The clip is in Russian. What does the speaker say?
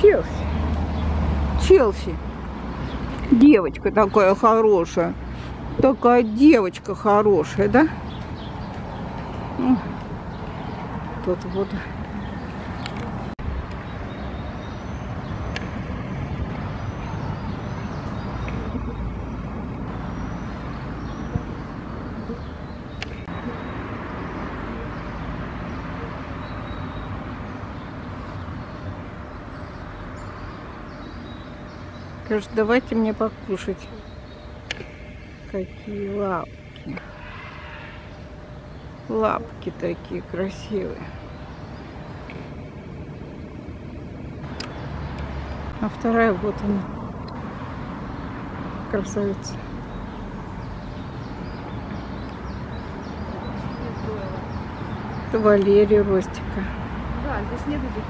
Челси. Челси. Девочка такая хорошая. Такая девочка хорошая, да? Тут вот. Скажет, давайте мне покушать. Какие лапки. Лапки такие красивые. А вторая вот она. Красавица. Это Валерия Ростика. Да, здесь нет этих